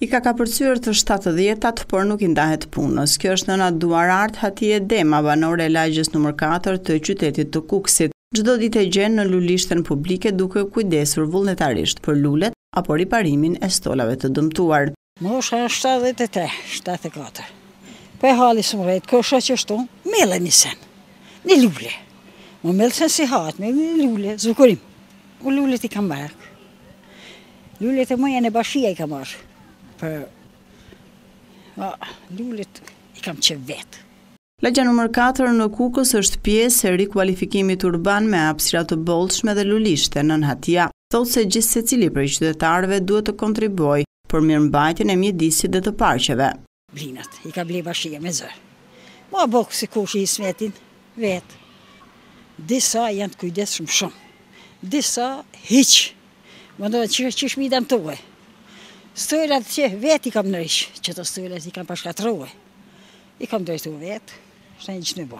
I ka kapërcyer të shtatëdhjetat, por nuk i ndahet punës. Kjo është nëna duarartë Hatije Dema, banore e lagjes numër katër të qytetit të Kukësit. Çdo ditë e gjen në lulishten publike duke u kujdesur vullnetarisht për lulet apo riparimin e stolave të dëmtuar. Mosha është shtatëdhjetë e tre, shtatëdhjetë e katër. Po hala se merret, kështu qeshtu, me mjellë një sen, një lule. Me mjellë sen si hatë, me mjellë lule, zukurim. Unë lulet i kam bërë. Lulet e mia në bashia i kam bërë. Për lulet i kam qejf vetë. Lagja numër katër në Kukës është pjesë e rikualifikimit urban me hapësira të bollshme dhe lulishte. Nënë Hatija thotë se gjithsecili prej qytetarëve duhet të kontribuojë për mirëmbajtjen e mjedisit dhe të parqeve. Blinat i ka ble bashkia me zë. Me bo sikush hyzmetin vet. Disa janë të kujdesshëm shumë. Disa hiq. Me do që qysh m'i damtue. Stolat që vet i kam ndreq, që kto stolat i kan pa shkatrrue. I kam drejtu vet, s'ka njeri ç'me bo.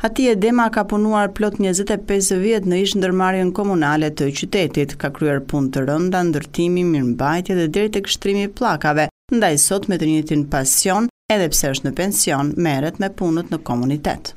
Hatije Dema ka punuar plot njëzet e pesë vjet në ish ndërmarrjen komunale të qytetit, ka kryer punë të rënda ndërtimi, mirëmbajtje dhe deri tek shtrimi i pllakave, ndaj sot me të njëjtin pasion, edhe pse është në pension, merret me punët në komunitet.